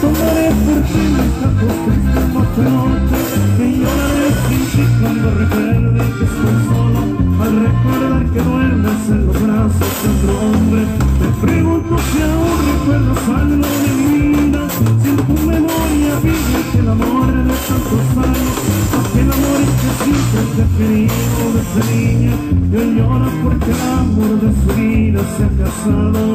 Sonaré por ti mis cantos tristes Que cuando recuerde que estoy solo Al recordar que duermes en los brazos de otro hombre Te pregunto si aún recuerdas algo de mi vida Si en tu memoria vive que el amor de tantos años Aquel amor que siempre te ha querido desde niña Yo lloro porque el amor de su vida se ha casado.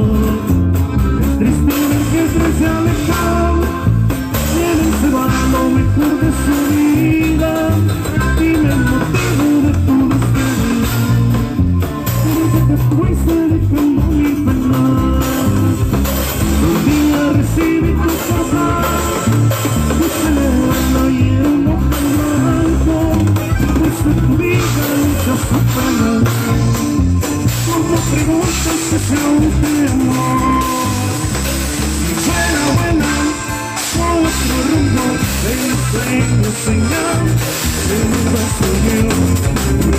Tu hecha su pena Como preguntas que se amor Si El sueño señal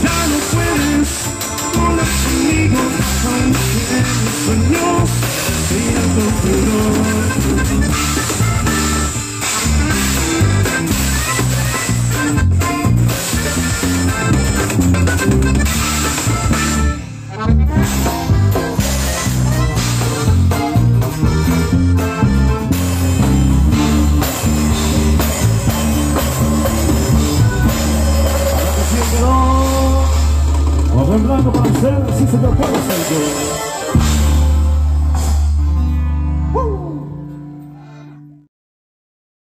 Ya no puedes volar conmigo Aunque mis sueños sean contigo Siempre no. Vamos blanco para hacer,